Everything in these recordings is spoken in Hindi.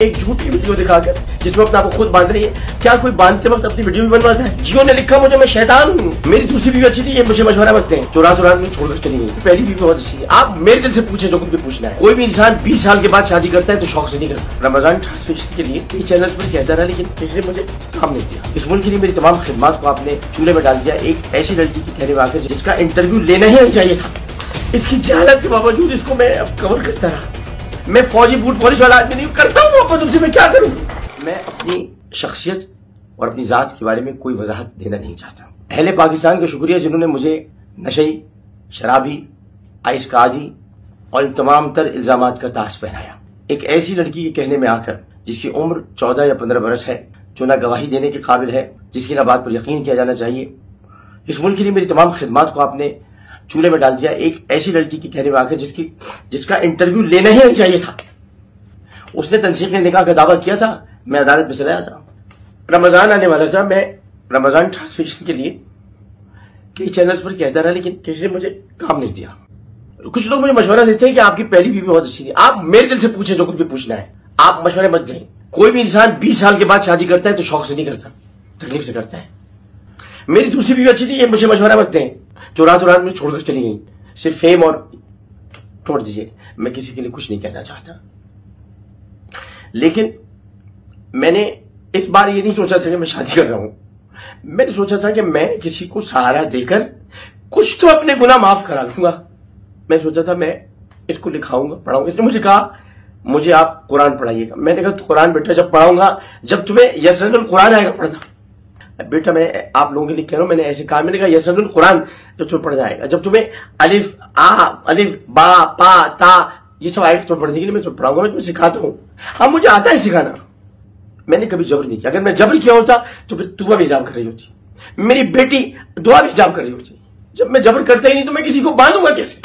एक झूठी वीडियो दिखाकर, जिसमें अपने आप को खुद बाँध रही है। क्या कोई बांधते वक्त अपनी वीडियो भी बनवाता है? जियो ने लिखा, मुझे मैं शैतान हूँ। मेरी दूसरी बीवी अच्छी थी, ये मुझे मशवरा रखते हैं तो रात में छोड़कर चली गई। पहली बीवी बहुत अच्छी थी। आप मेरे दिल से पूछे, जो कुछ भी पूछना है। कोई भी इंसान बीस साल के बाद शादी करता है तो शौक से नहीं करता। रमज़ान के लिए चैनल पर कहता रहा लेकिन इसने मुझे काम नहीं दिया। इस मुल्क के लिए मेरी तमाम खिदमत को आपने चूल्हे में डाल दिया। एक ऐसी लड़की की कहने वाकर जिसका इंटरव्यू लेना ही चाहिए था। इसकी जहालत के बावजूद इसको मैं अब कवर करता रहा। मैं फौजी बूट पॉलिश वाला आदमी नहीं करता हूँ तुमसे मैं क्या करूँ? मैं अपनी शख्सियत और अपनी जात के बारे में कोई वजाहत देना नहीं चाहता अहले पाकिस्तान का शुक्रिया जिन्होंने मुझे नशई, शराबी, आइस काजी और इन तमाम तर इल्ज़ाम का ताज पहनाया। एक ऐसी लड़की के कहने में आकर, जिसकी उम्र चौदह या पंद्रह बरस है, जो ना गवाही देने के काबिल है, जिसकी ना बात पर यकीन किया जाना चाहिए, इस मुल्क के लिए मेरी तमाम खिदमत को आपने चूल्हे में डाल दिया। एक ऐसी लड़की की कहने में आकर जिसकी, जिसका इंटरव्यू लेना ही नहीं चाहिए था। उसने तनसीक निकाह का दावा किया था। मैं अदालत में चलाया था रमज़ान आने वाला था। मैं रमज़ान ट्रांसमिशन के लिए कई चैनल्स पर कहता रहा लेकिन किसी ने मुझे काम नहीं दिया। कुछ लोग मुझे मशवरा देते हैं कि आपकी पहली बीवी बहुत अच्छी थी। आप मेरे दिल से पूछे जो कुछ भी पूछना है। आप मशवरे मत दें। कोई भी इंसान बीस साल के बाद शादी करता है तो शौक से नहीं करता। तकलीफ़ से करता है। मेरी दूसरी बीवी अच्छी थी, ये मुझे मशवरा मत दें। रातों रात में छोड़कर चली गई। सिर्फ़ फेम और छोड़ दीजिए। मैं किसी के लिए कुछ नहीं कहना चाहता। लेकिन मैंने इस बार ये नहीं सोचा था कि मैं शादी कर रहा हूँ। मैंने सोचा था कि मैं किसी को सहारा देकर कुछ तो अपने गुना माफ़ करा दूँगा। मैं सोचा था मैं इसको लिखाऊँगा, पढ़ाऊँगा। इसने मुझे कहा, मुझे आप कुरान पढ़ाइएगा। मैंने कहा कुरान बेटा, जब पढ़ाऊँगा, जब तुम्हें यसरल कुरान आएगा, पढ़ना। बेटा मैं आप लोगों के लिए कह रहा हूँ, मैंने ऐसे कहा मैंने कहा यसरुल कुरान जो तुम्हें पढ़ जाएगा। जब तुम्हें अलिफ, आ, अलिफ, बा, पा, ता, ये सब आएगा तुम्हें पढ़ने के लिए मैं पढ़ाऊँगा, मैं तुम्हें सिखाता हूँ। हाँ मुझे आता है सिखाना। मैंने कभी जबर नहीं किया। अगर मैं जबर किया होता तो फिर तुआ भी हिजाब कर रही होती। मेरी बेटी दुआ भी हिजाब कर रही होती। जब मैं जबर करता ही नहीं तो मैं किसी को बांधूँगा कैसे?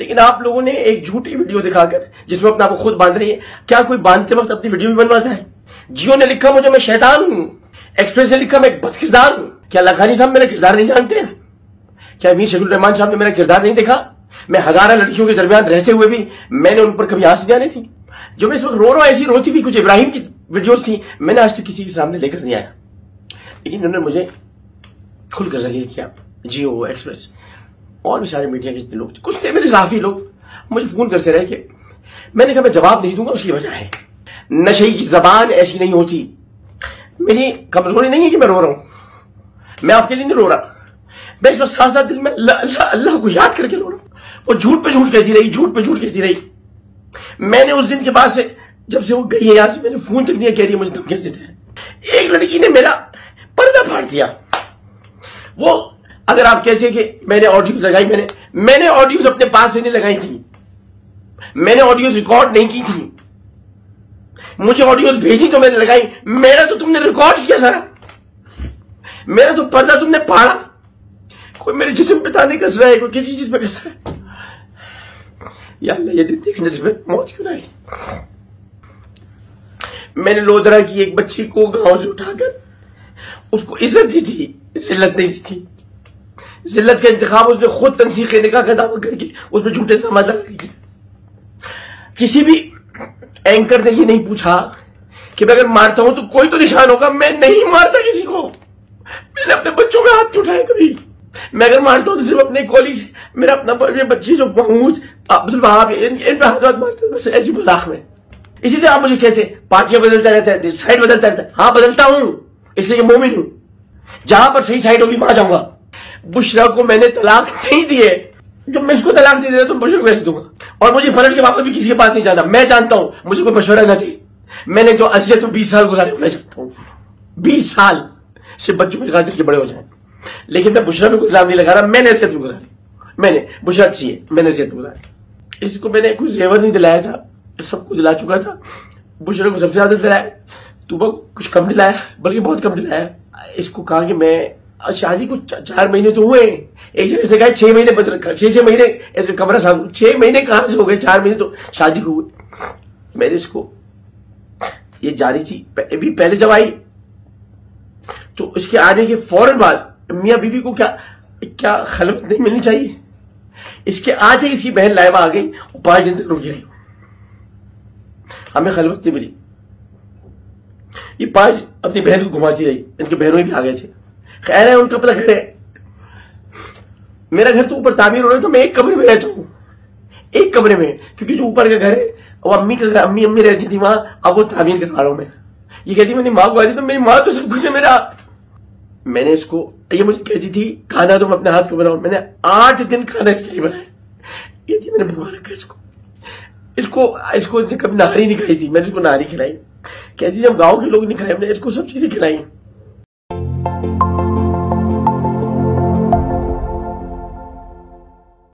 लेकिन आप लोगों ने एक झूठी वीडियो दिखाकर, जिसमें अपने आप को खुद बाँध रही है, क्या कोई बांधते वक्त अपनी वीडियो भी बनवाता है जियो ने लिखा, मुझे, मैं शैतान हूँ। एक्सप्रेस ने लिखा मैं एक बद किरदार हूँ। क्या लखानी साहब मेरा किरदार नहीं जानते क्या मीर शकुल रहमान साहब ने मेरा किरदार नहीं देखा? मैं हजारा लड़कियों के दरमियान रहते हुए भी मैंने उन पर कभी आँसू जाने थी। जो मैं इस वक्त रो रहा ऐसी रोती भी कुछ इब्राहिम की वीडियोस थी, मैंने आज तक किसी के सामने लेकर नहीं आया। लेकिन उन्होंने मुझे खुलकर जलील किया। जियो, एक्सप्रेस और भी सारे मीडिया के जितने लोग कुछ थे मेरे साफी लोग, मुझे फ़ोन करते रहे कि मैंने कहा, मैं जवाब नहीं दूँगा, उसकी वजह है। नशे की जबान ऐसी नहीं होती। मेरी कमज़ोरी नहीं है कि मैं रो रहा हूँ। मैं आपके लिए नहीं रो रहा। मैं इस वक्त साथ साथ दिल में अल्लाह अल्लाह को याद करके रो रहा हूँ। वो झूठ पे झूठ कहती रही, झूठ पे झूठ कहती रही। मैंने उस दिन के बाद से, जब से वो गई है यार से, मैंने फ़ोन तक नहीं कह रही मुझे धमकियाँ देते हैं। एक लड़की ने मेरा पर्दा फाड़ दिया। वो, अगर आप कहते कि मैंने ऑडियो लगाई, मैंने मैंने ऑडियोज अपने पास से नहीं लगाई थी। मैंने ऑडियो रिकॉर्ड नहीं की थी। मुझे ऑडियो भेजी तो मैंने लगाई। मेरा तो तुमने रिकॉर्ड किया सारा। मेरा तो पर्दा तुमने पाड़ा कोई मेरे जिसम पे ताने कस रहा है, कोई किसी चीज़ पे कस रहा है। या अल्लाह, ये देखने से मौत क्यों आई? मैंने लोधरा की एक बच्ची को गाँव से उठाकर उसको इज़्ज़त दी थी, जिल्लत नहीं दी थी। जिल्लत का इंतखाब उसने खुद तनसीक निकाह का दावा करके उसमें झूठे समाधान किए किसी भी एंकर ने ये नहीं पूछा कि मैं अगर मारता हूँ तो कोई तो निशान होगा। मैं नहीं मारता किसी को। मैंने अपने बच्चों में हाथ नहीं उठाया कभी? मैं अगर मारता हूँ तो सिर्फ़ अपने कॉलेज मेरा अपना बच्चे जो महमूद, अब्दुल वहाब इन पे हाथ मारते बस ऐसी मज़ाक में। इसीलिए आप मुझे कहते, पार्टियाँ बदलता रहता है, साइड बदलता रहता है। हाँ बदलता हूँ, इसलिए मोमिन हूँ। जहाँ पर सही साइड होगी, वहाँ जाऊँगा। बुशरा को मैंने तलाक नहीं दिए। जब मैं इसको तलाक दे दे तो बशर को कैसे दूँगा। और मुझे फ़र्ज़ के वापस भी किसी के पास नहीं जाना। मैं जानता हूँ, मुझे कोई मशवरा न दे। मैंने जो अजियत में बीस साल गुजारे, मैं जानता हूँ। बीस साल सिर्फ़ बच्चों के के बड़े हो जाए। लेकिन मैं बुशरा में कोई नहीं लगा रहा, मैंने अजियत में गुजारी। मैंने बुशरा अच्छी है, मैंने अजियत में गुजारी। इसको मैंने कुछ जेवर नहीं दिलाया था सबको दिला चुका था। बुशरा को सबसे ज़्यादा दिलाया। तुबा कुछ कम दिलाया, बल्कि बहुत कम दिलाया। इसको कहा कि मैं शादी को चार महीने तो हुए एक जगह से कहा छह महीने बदल छह छह महीने ऐसे कमरा साहब छह महीने कहाँ से हो गए? चार महीने तो शादी को हुए। मैंने इसको ये जारी थी अभी पहले जब आई तो इसके आने के फ़ौरन बाद मियाँ बीवी को क्या क्या खलबत नहीं मिलनी चाहिए? इसके आज ही इसकी बहन लाइबा आ गई पाँच दिन तक रुकी रही। हमें खलबत नहीं मिली। ये पाँच अपनी बहन को घुमाती रही, इनके बहनों भी आ गए थे। खैर है उनका अपना घर है मेरा घर तो ऊपर तामीर हो रहा है तो मैं एक कमरे में रहता हूँ। एक कमरे में, क्योंकि जो ऊपर का घर है, वो अम्मी का अम्मी अम्मी रहती थी वहाँ, अब वो तामीर करवा रहा हूँ मैं। ये कहती, मेरी माँ को आ रही तो मेरी माँ तो सब कुछ है मेरा। मैंने इसको, ये मुझे कहती थी, खाना तुम अपने हाथ को बनाओ। मैंने आठ दिन खाना इसके लिए बनाया। ये थी मैंने भूखा रखा इसको। इसको इसको कभी नारी नहीं खाई थी, मैंने इसको नारी खिलाई। कैसी जब गाँव के लोग नहीं खाए हमने, इसको सब चीज़ें खिलाई।